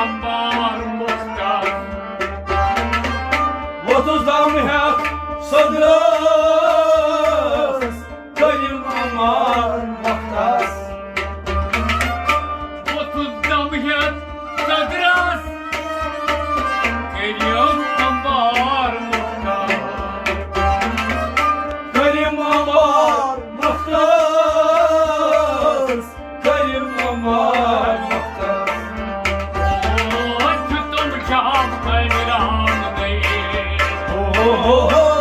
அம்பா राम राम गए। ओ हो हो।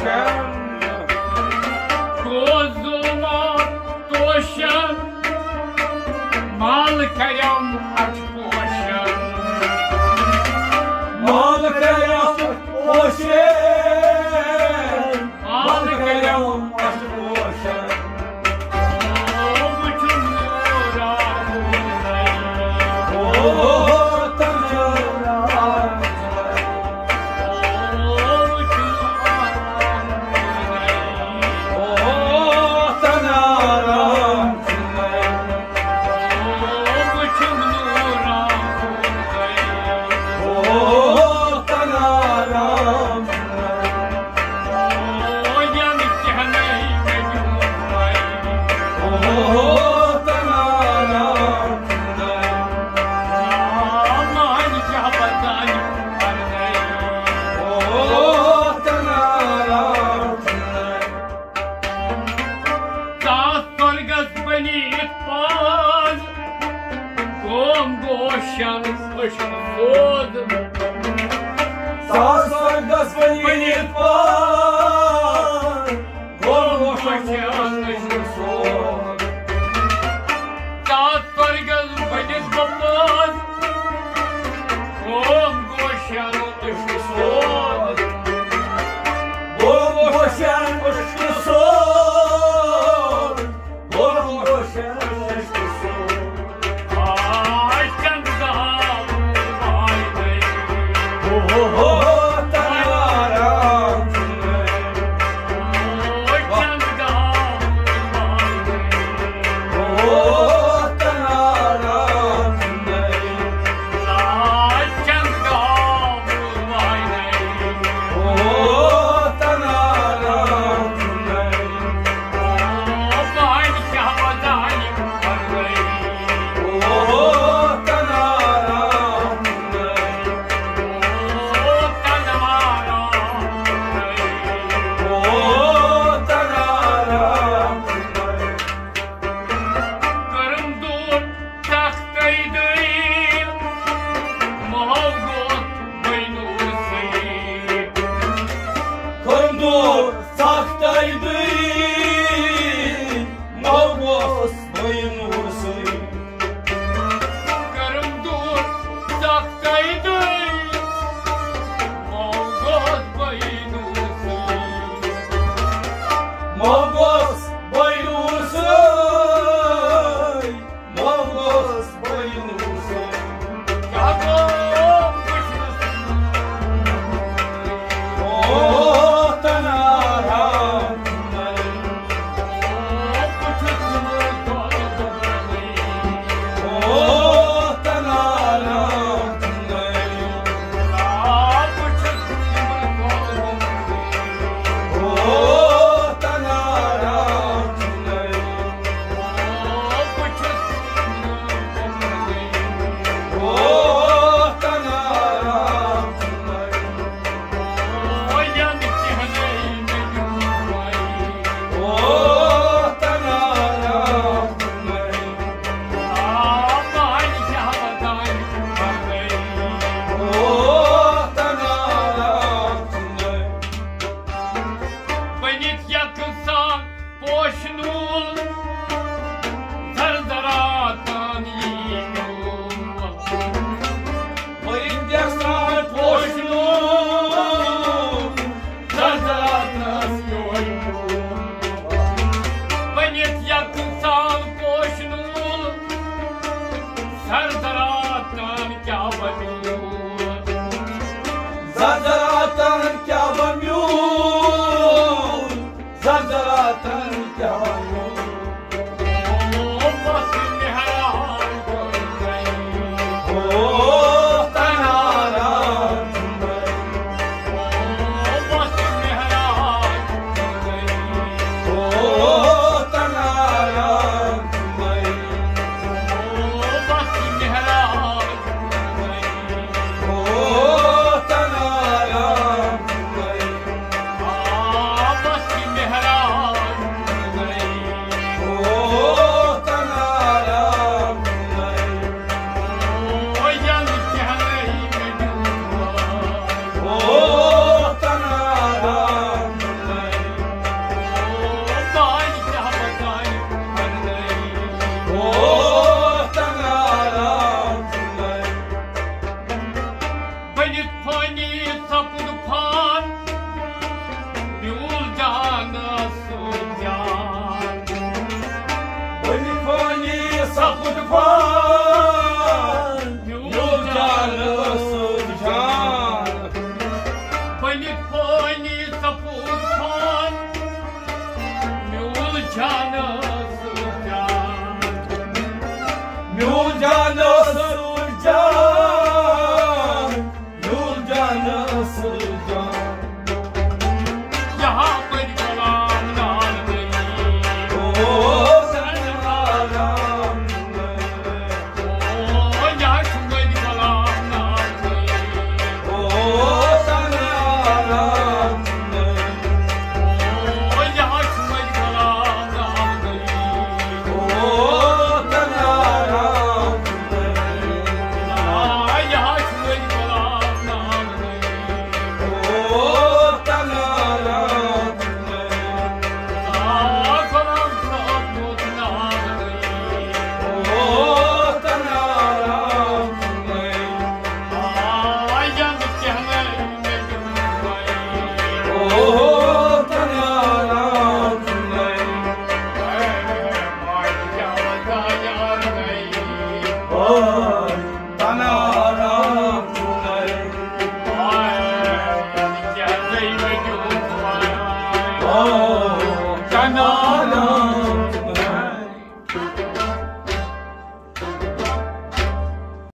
Yeah. Роман, ком гощан, слышь, ходом. 화 Oh.